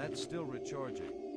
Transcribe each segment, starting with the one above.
That's still recharging.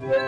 Thank